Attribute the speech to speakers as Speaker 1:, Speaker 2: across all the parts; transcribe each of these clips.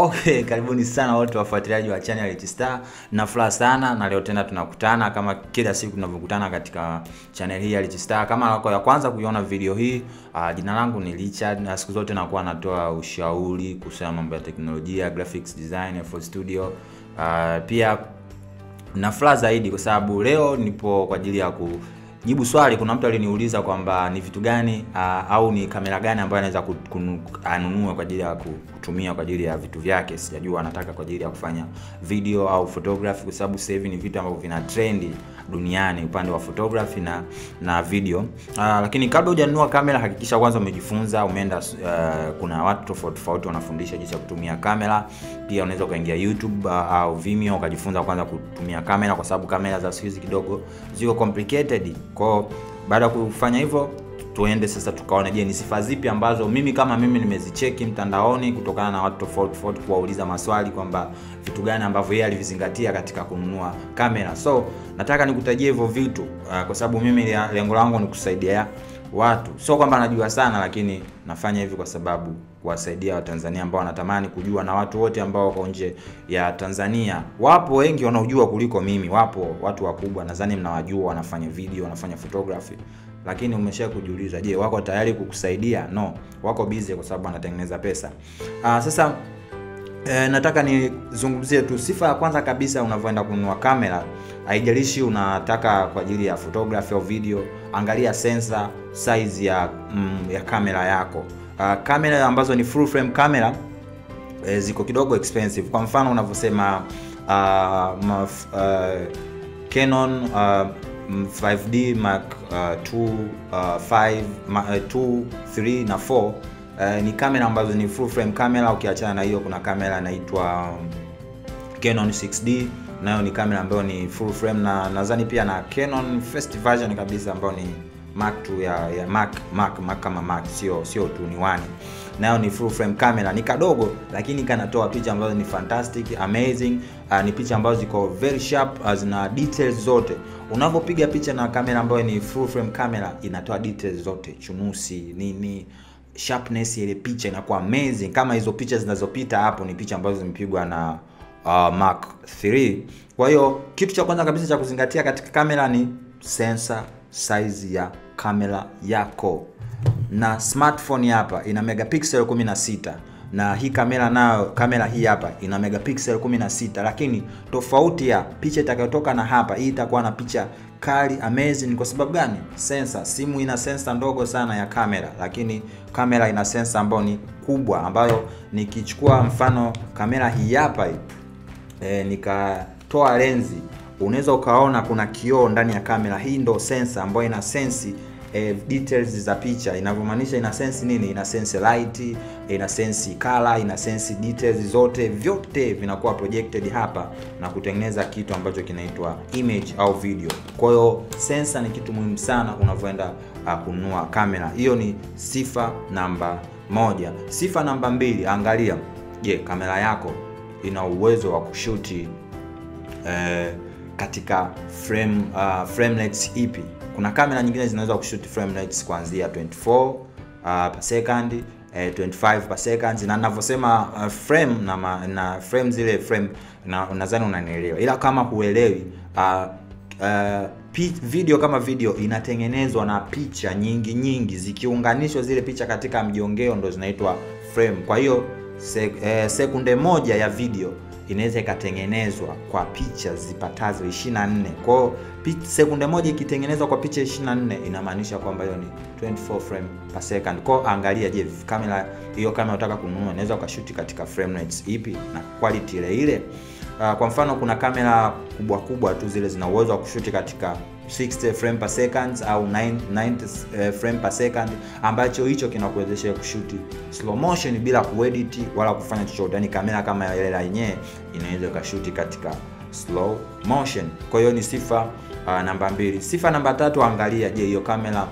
Speaker 1: Okay, karibuni sana wote wafuatiliaji wa channel Elite Star. Na furaha sana na leo tena tunakutana kama kila siku tunavyokutana katika channel hii ya Star. Kama wako ya kwanza kuiona video hii, uh, jina langu ni Richard na siku zote nakuwa natoa ushauri kuhusiana mambo ya teknolojia, graphics design, FL Studio. Uh, pia na furaha zaidi kwa sababu leo nipo kwa ajili ya ku jibu swali. Kuna mtu aliniuliza kwamba ni vitu gani uh, au ni kamera gani ambayo anaweza anunue kwa ajili ya kutumia kwa ajili ya vitu vyake. Sijajua anataka kwa ajili ya kufanya video au photography, kwa sababu sasa hivi ni vitu ambavyo vina trendi duniani upande wa photography na na video. Uh, lakini kabla hujanunua kamera, hakikisha kwanza umejifunza, umeenda uh, kuna watu tofauti tofauti wanafundisha jinsi ya kutumia kamera. Pia unaweza ukaingia YouTube uh, au Vimeo ukajifunza kwanza kutumia kamera, kwa sababu kamera za siku hizi kidogo ziko complicated. Kwa baada ya kufanya hivyo tuende sasa tukaone, je, ni sifa zipi ambazo mimi kama mimi nimezicheki mtandaoni kutokana na watu tofauti tofauti, kuwauliza maswali kwamba vitu gani ambavyo yeye alivizingatia katika kununua kamera. So nataka nikutajie hivyo vitu uh, kwa sababu mimi lengo langu ni kusaidia watu, sio kwamba najua sana, lakini nafanya hivi kwa sababu kuwasaidia Watanzania ambao wanatamani kujua, na watu wote ambao wako nje ya Tanzania. Wapo wengi wanaojua kuliko mimi, wapo watu wakubwa, nadhani mnawajua, wanafanya video, wanafanya photography lakini umesha kujiuliza, je, wako tayari kukusaidia? No, wako busy kwa sababu wanatengeneza pesa. Aa, sasa e, nataka nizungumzie tu sifa ya kwanza kabisa unavyoenda kununua kamera. Haijalishi unataka kwa ajili ya photography au video, angalia sensa size ya mm, ya kamera yako. Uh, kamera ambazo ni full frame camera e, ziko kidogo expensive. Kwa mfano unavyosema uh, maf, uh, Canon uh, 5D Mark uh, 2 uh, 5 uh, 2 3 na 4 uh, ni kamera ambazo ni full frame camera. Ukiachana na hiyo, kuna kamera inaitwa um, Canon 6D nayo ni kamera ambayo ni full frame, na nadhani pia na Canon first version kabisa ambayo ni Mark 2 ya, ya Mark, Mark, Mark kama Mark sio sio tu ni wani nayo ni full frame camera. Ni kadogo lakini kanatoa picha ambazo ni fantastic amazing. Uh, ni picha ambazo ziko very sharp, uh, zina details zote. Unavyopiga picha na kamera ambayo ni full frame camera, inatoa details zote, chunusi nini, sharpness ile picha inakuwa amazing. Kama hizo picha zinazopita hapo ni picha ambazo zimepigwa na uh, Mark 3. Kwa hiyo kitu cha kwanza kabisa cha kuzingatia katika kamera ni sensor size ya kamera yako na smartphone hapa ina megapixel 16 na hii kamera nayo, kamera hii hapa ina megapixel 16, lakini tofauti ya picha itakayotoka na hapa, hii itakuwa na picha kali amazing. Kwa sababu gani? Sensor, simu ina sensor ndogo sana ya kamera, lakini kamera ina sensor ambayo ni kubwa, ambayo nikichukua mfano kamera hii hapa hii e, nikatoa lenzi, unaweza ukaona kuna kioo ndani ya kamera. Hii ndo sensor ambayo ina sensi E, details za picha inavyomaanisha, ina sense nini? Ina sense light, ina sense color, ina sense details zote, vyote vinakuwa projected hapa na kutengeneza kitu ambacho kinaitwa image au video. Kwa hiyo sensor ni kitu muhimu sana unavyoenda uh, kununua kamera. Hiyo ni sifa namba moja. Sifa namba mbili, angalia, je, kamera yako ina uwezo wa kushuti eh, katika frame uh, frame rates ipi? Kuna kamera nyingine zinaweza kushoot frame rates kuanzia 24 uh, per second eh, 25 per second, na ninavyosema uh, frame na, ma, na frame zile frame na nadhani unanielewa, ila kama huelewi uh, uh, video kama video inatengenezwa na picha nyingi nyingi zikiunganishwa, zile picha katika mjongeo ndo zinaitwa frame. Kwa hiyo se, eh, sekunde moja ya video inaweza ikatengenezwa kwa picha zipatazo 24. Kwa hiyo sekunde moja ikitengenezwa kwa picha 24 inamaanisha kwamba hiyo ni 24 frame per second. Kwa hiyo angalia, je, kamera hiyo kama unataka kununua inaweza ukashuti katika frame rates ipi na quality ile ile. Uh, kwa mfano kuna kamera kubwa kubwa tu zile zina uwezo wa kushuti katika 60 frame per second au 90 frame per second, ambacho hicho kinakuwezesha kushuti slow motion bila kuedit wala kufanya chochote. Yani kamera kama ile yenyewe inaweza ikashuti katika slow motion. Kwa hiyo ni sifa uh, namba mbili. Sifa namba tatu, angalia, je, hiyo kamera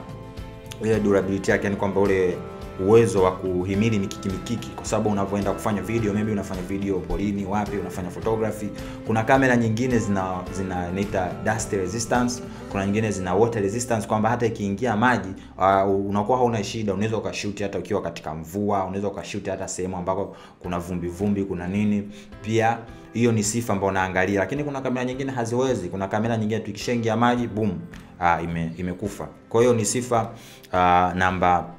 Speaker 1: ile durability yake, yani kwamba ule uwezo wa kuhimili mikiki mikiki, kwa sababu unavyoenda kufanya video, maybe unafanya video polini, wapi unafanya photography. Kuna kamera nyingine zina zinaita dust resistance, kuna nyingine zina water resistance, kwamba hata ikiingia maji uh, unakuwa hauna shida, unaweza ukashuti hata ukiwa katika mvua, unaweza ukashuti hata sehemu ambako kuna vumbi vumbi, kuna nini. Pia hiyo ni sifa ambayo naangalia, lakini kuna kamera nyingine haziwezi. Kuna kamera nyingine tukishaingia maji boom, uh, ime, imekufa. Kwa hiyo ni sifa uh, namba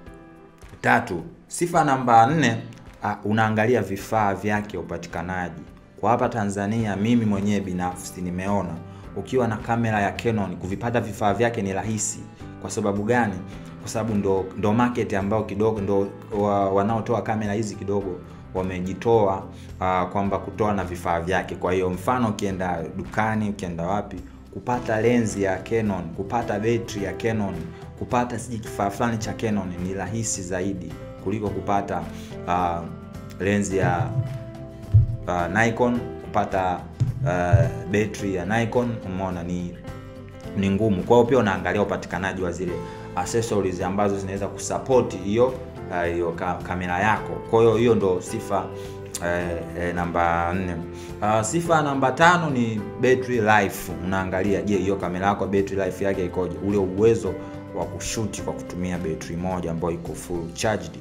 Speaker 1: tatu. Sifa namba nne, uh, unaangalia vifaa vyake, upatikanaji. Kwa hapa Tanzania, mimi mwenyewe binafsi nimeona ukiwa na kamera ya Canon kuvipata vifaa vyake ni rahisi. Kwa sababu gani? Kwa sababu ndo, ndo market ambao kidogo ndo wa, wanaotoa kamera hizi kidogo wamejitoa uh, kwamba kutoa na vifaa vyake. Kwa hiyo mfano ukienda dukani, ukienda wapi kupata lenzi ya Canon, kupata betri ya Canon, kupata siji kifaa fulani cha Canon ni rahisi zaidi kuliko kupata uh, lenzi ya uh, Nikon, kupata uh, betri ya Nikon. Umeona ni ni ngumu. Kwa hiyo pia unaangalia upatikanaji wa zile accessories ambazo zinaweza kusupport hiyo hiyo uh, kamera yako. Kwa hiyo hiyo ndo sifa eh, eh, namba nne. Uh, sifa namba tano ni battery life. Unaangalia je, hiyo kamera yako battery life yake ikoje, ule uwezo wa kushuti kwa kutumia betri moja ambayo iko full charged.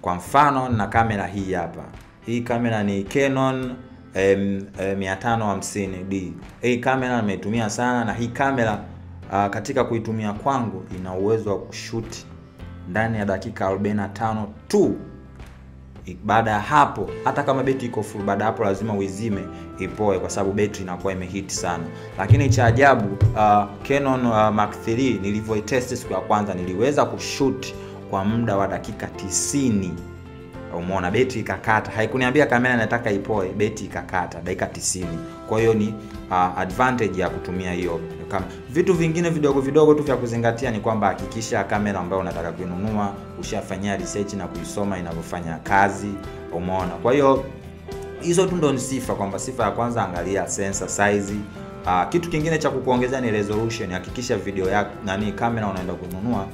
Speaker 1: Kwa mfano na kamera hii hapa, hii kamera ni Canon em, em, 550D. Hii kamera nimeitumia sana, na hii kamera uh, katika kuitumia kwangu ina uwezo wa kushuti ndani ya dakika 45 tu. Baada ya hapo, hata kama beti iko full, baada hapo lazima uizime ipoe, kwa sababu betri inakuwa imehit sana. Lakini cha ajabu uh, Canon uh, Mark 3 nilivyoitest siku ya kwanza niliweza kushoot kwa muda wa dakika 90. Umeona, beti ikakata, haikuniambia kamera nataka ipoe, beti ikakata dakika 90. Kwa hiyo ni uh, advantage ya kutumia hiyo kama. Vitu vingine vidogo vidogo tu vya kuzingatia ni kwamba hakikisha kamera ambayo unataka kuinunua ushafanyia research na kuisoma inavyofanya kazi. Umeona, kwa hiyo hizo tu ndo ni sifa, kwamba sifa ya kwanza angalia sensor size. Uh, kitu kingine cha kukuongezea ni resolution. Hakikisha video yako nani, kamera unaenda kununua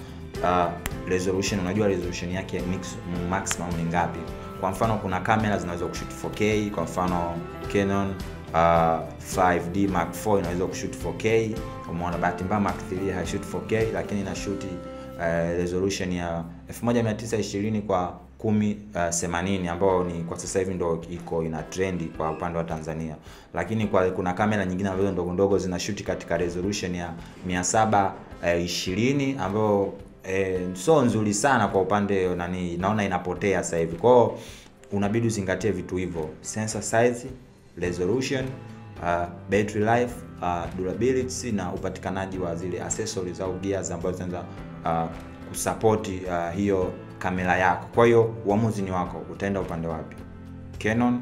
Speaker 1: uh, resolution unajua resolution yake mix, maximum ni ngapi? Kwa mfano kuna kamera zinaweza kushoot 4K, kwa mfano Canon uh, 5D Mark 4 inaweza kushoot 4K. Umeona, bahati mbaya Mark 3 haishoot 4K, lakini ina shoot uh, resolution ya 1920 kwa 1080 uh, ambayo ni kwa sasa hivi ndo iko ina trendi kwa upande wa Tanzania, lakini kwa kuna kamera nyingine ambazo ndogo ndogo zina shoot katika resolution ya 720 uh, ambayo eh, so nzuri sana kwa upande nani, naona inapotea sasa hivi. kwao unabidi uzingatie vitu hivyo: sensor size, resolution, uh, battery life, uh, durability na upatikanaji wa zile accessories au gears ambazo zinaweza uh, kusupport uh, hiyo kamera yako. Kwa hiyo uamuzi ni wako, utaenda upande wapi? Canon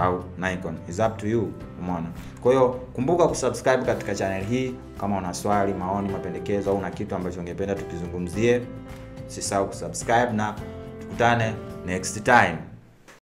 Speaker 1: au Nikon, It's up to you. Umeona? Kwa hiyo kumbuka kusubscribe katika channel hii. Kama una swali, maoni, mapendekezo au una kitu ambacho ungependa tukizungumzie, usisahau kusubscribe na tukutane next time.